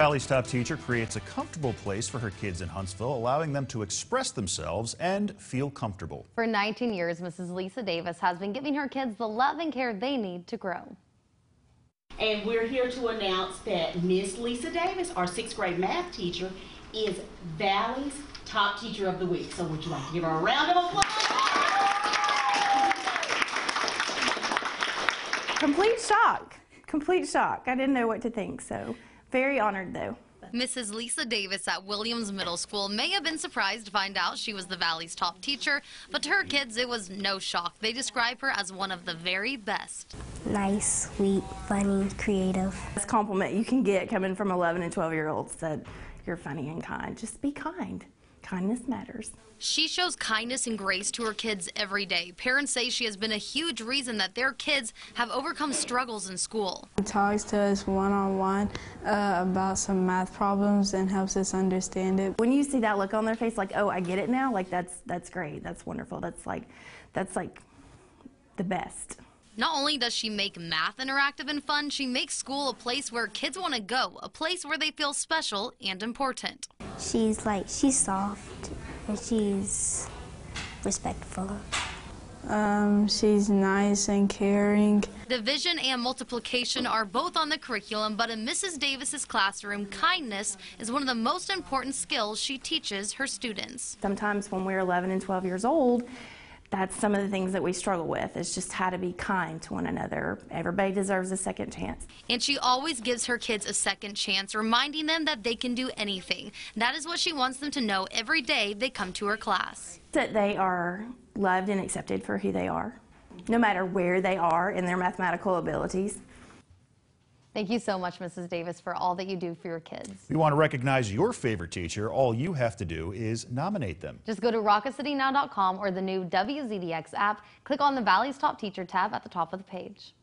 Valley's top teacher creates a comfortable place for her kids in Huntsville, allowing them to express themselves and feel comfortable. For 19 years, Mrs. Lisa Davis has been giving her kids the love and care they need to grow. And we're here to announce that Miss Lisa Davis, our sixth grade math teacher, is Valley's top teacher of the week. So would you like to give her a round of applause? Complete shock. Complete shock. I didn't know what to think, so very honored though. Mrs. Lisa Davis at Williams Middle School may have been surprised to find out she was the Valley's top teacher, but to her kids it was no shock. They describe her as one of the very best. Nice, sweet, funny, creative. That's a compliment you can get coming from 11 and 12 year olds that you're funny and kind. Just be kind. Kindness matters. She shows kindness and grace to her kids every day. Parents say she has been a huge reason that their kids have overcome struggles in school. She talks to us one on one about some math problems and helps us understand it. When you see that look on their face, like, oh, I get it now, like that's that's great. That's wonderful. That's like, that's like the best. Not only does she make math interactive and fun, she makes school a place where kids want to go, a place where they feel special and important. She's like, she's soft and she's respectful. Um, she's nice and caring. Division and multiplication are both on the curriculum, but in Mrs. Davis's classroom, kindness is one of the most important skills she teaches her students. Sometimes when we're 11 and 12 years old, that's some of the things that we struggle with is just how to be kind to one another. Everybody deserves a second chance. And she always gives her kids a second chance, reminding them that they can do anything. That is what she wants them to know every day they come to her class. That they are loved and accepted for who they are, no matter where they are in their mathematical abilities. Thank you so much, Mrs. Davis, for all that you do for your kids. We want to recognize your favorite teacher. All you have to do is nominate them. Just go to rocketcitynow.com or the new WZDX app. Click on the Valley's Top Teacher tab at the top of the page.